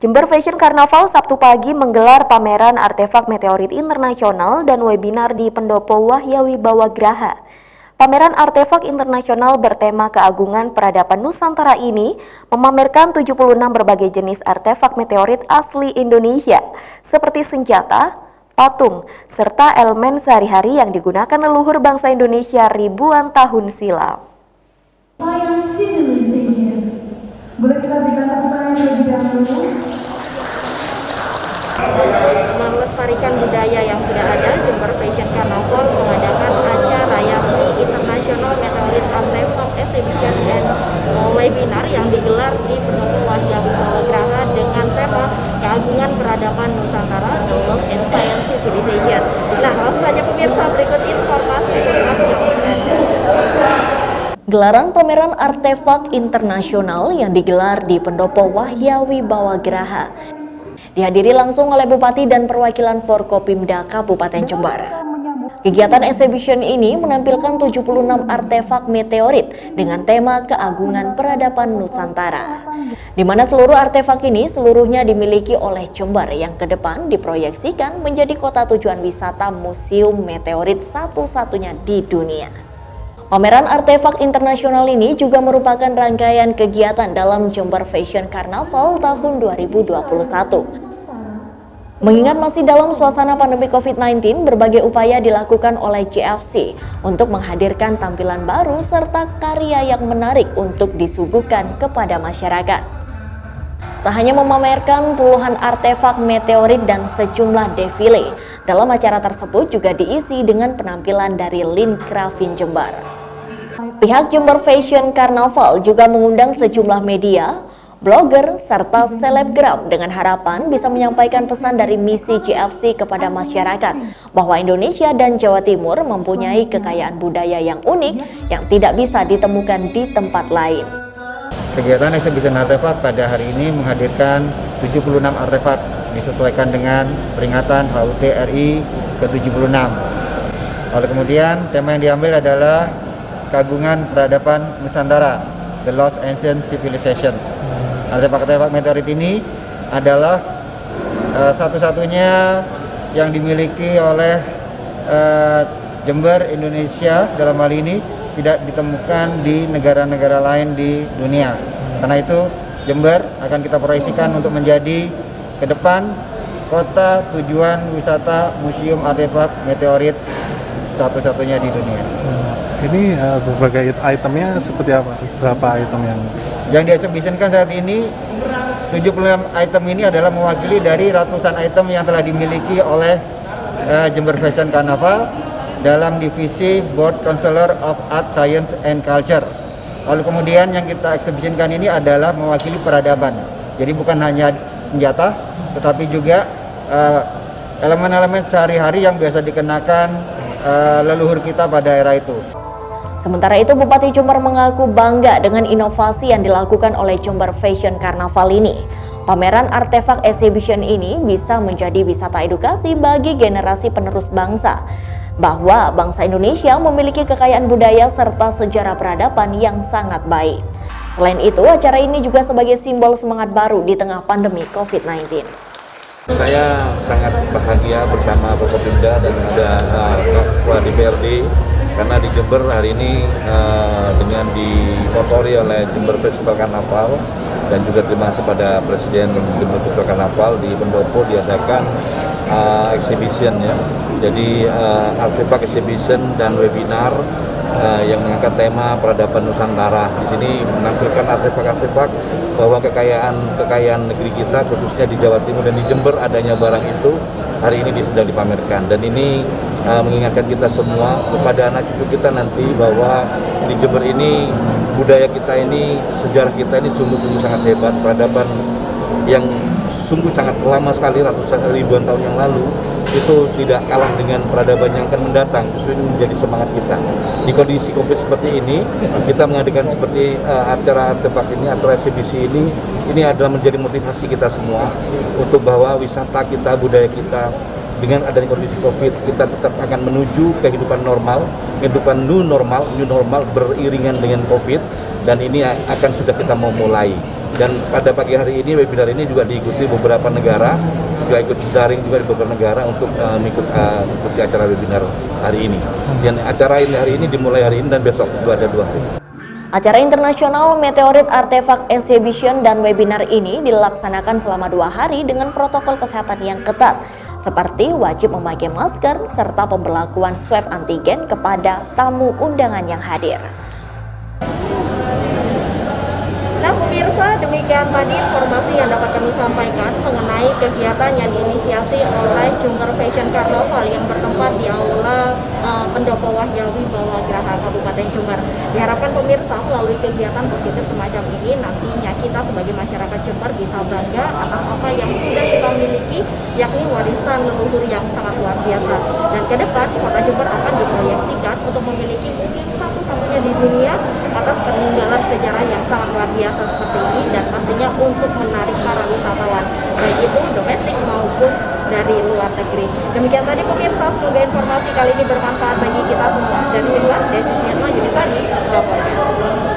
Jember Fashion Carnaval Sabtu pagi menggelar pameran artefak meteorit internasional dan webinar di Pendopo Wahya Wibawa Graha. Pameran artefak internasional bertema keagungan peradaban Nusantara ini memamerkan 76 berbagai jenis artefak meteorit asli Indonesia, seperti senjata, patung, serta elemen sehari-hari yang digunakan leluhur bangsa Indonesia ribuan tahun silam. Boleh kita berikan tepuk tangan terlebih dahulu? Melestarikan budaya yang sudah ada, Jember Fashion Carnival mengadakan acara yakni International Meteorit Artifact Exhibition and Webinar yang digelar di Pendopo Wahya Wibawa Graha dengan tema Keagungan Peradaban Nusantara, The Lost and Science Civilization. Nah, langsung saja pemirsa berikut informasi selengkapnya. Gelaran pameran artefak internasional yang digelar di Pendopo Wahya Wibawa Graha dihadiri langsung oleh Bupati dan perwakilan Forkopimda Kabupaten Jember. Kegiatan exhibition ini menampilkan 76 artefak meteorit dengan tema keagungan peradaban Nusantara. Di mana seluruh artefak ini seluruhnya dimiliki oleh Jember yang ke depan diproyeksikan menjadi kota tujuan wisata museum meteorit satu-satunya di dunia. Pameran artefak internasional ini juga merupakan rangkaian kegiatan dalam Jember Fashion Carnival tahun 2021. Mengingat masih dalam suasana pandemi COVID-19, berbagai upaya dilakukan oleh JFC untuk menghadirkan tampilan baru serta karya yang menarik untuk disuguhkan kepada masyarakat. Tak hanya memamerkan puluhan artefak meteorit dan sejumlah defile, dalam acara tersebut juga diisi dengan penampilan dari Lin Kravin Jember. Pihak Jember Fashion Carnival juga mengundang sejumlah media, blogger, serta selebgram dengan harapan bisa menyampaikan pesan dari misi GFC kepada masyarakat bahwa Indonesia dan Jawa Timur mempunyai kekayaan budaya yang unik yang tidak bisa ditemukan di tempat lain. Kegiatan exhibition artefak pada hari ini menghadirkan 76 artefak disesuaikan dengan peringatan HUT RI ke-76. Lalu kemudian tema yang diambil adalah keagungan peradaban Nusantara, The Lost Ancient Civilization. Artefak-artefak meteorit ini adalah uh, satu-satunya yang dimiliki oleh uh, Jember Indonesia dalam hal ini tidak ditemukan di negara-negara lain di dunia. Karena itu Jember akan kita proyeksikan untuk menjadi ke depan kota tujuan wisata museum artefak meteorit satu-satunya di dunia. Ini uh, berbagai itemnya seperti apa? Berapa item yang yang dieksibisikan saat ini 76 item ini adalah mewakili dari ratusan item yang telah dimiliki oleh uh, Jember Fashion Carnival dalam divisi Board Counselor of Art, Science and Culture. Lalu kemudian yang kita eksibisikan ini adalah mewakili peradaban. Jadi bukan hanya senjata, tetapi juga uh, elemen-elemen sehari-hari yang biasa dikenakan uh, leluhur kita pada era itu. Sementara itu Bupati Jember mengaku bangga dengan inovasi yang dilakukan oleh Jember Fashion Carnival ini. Pameran artefak exhibition ini bisa menjadi wisata edukasi bagi generasi penerus bangsa bahwa bangsa Indonesia memiliki kekayaan budaya serta sejarah peradaban yang sangat baik. Selain itu, acara ini juga sebagai simbol semangat baru di tengah pandemi COVID-19. Saya sangat bahagia bersama Forkopimda dan juga uh, Ketua DPRD karena di Jember hari ini uh, dengan dimotori oleh Jember Festival Karnaval dan juga terima kasih pada Presiden Jember Festival Karnaval di Pendopo diadakan uh, exhibition ya. Jadi uh, artefak exhibition dan webinar uh, yang mengangkat tema peradaban Nusantara. Di sini menampilkan artefak-artefak bahwa kekayaan kekayaan negeri kita khususnya di Jawa Timur dan di Jember adanya barang itu hari ini sedang dipamerkan dan ini uh, mengingatkan kita semua kepada anak cucu kita nanti bahwa di Jember ini budaya kita ini sejarah kita ini sungguh-sungguh sangat hebat. Peradaban yang sungguh sangat lama sekali ratusan ribuan tahun yang lalu itu tidak kalah dengan peradaban yang akan mendatang. Justru ini menjadi semangat kita. Di kondisi covid seperti ini kita mengadakan seperti uh, acara artefak ini acara eksibisi ini ini adalah menjadi motivasi kita semua untuk bahwa wisata kita budaya kita dengan adanya kondisi covid kita tetap akan menuju kehidupan normal kehidupan new normal new normal beriringan dengan covid dan ini akan sudah kita mau mulai Dan pada pagi hari ini webinar ini juga diikuti beberapa negara, juga ikut daring juga di beberapa negara untuk uh, mengikut, uh, mengikuti acara webinar hari ini. Dan acara ini hari ini dimulai hari ini dan besok itu ada dua hari. Acara internasional Meteorit Artefak Exhibition dan webinar ini dilaksanakan selama dua hari dengan protokol kesehatan yang ketat, seperti wajib memakai masker serta pemberlakuan swab antigen kepada tamu undangan yang hadir. Nah pemirsa, demikian tadi informasi yang dapat kami sampaikan mengenai kegiatan yang diinisiasi oleh Jember Fashion Carnival yang bertempat di Aula uh, Pendopo Wahyawi Bawah Geraha Kabupaten Jember. Diharapkan pemirsa melalui kegiatan positif semacam ini nantinya kita sebagai masyarakat Jember bisa bangga atas apa yang sudah kita miliki yakni warisan leluhur yang sangat luar biasa. Dan ke depan kota Jember akan diproyeksikan untuk memiliki museum satu-satunya di dunia atas peninggalan sejarah yang sangat luar biasa seperti ini dan pastinya untuk menarik para wisatawan dari luar negeri. Demikian tadi pemirsa, semoga informasi kali ini bermanfaat bagi kita semua. Dan inilah desisinya Yudhisani, laporkan.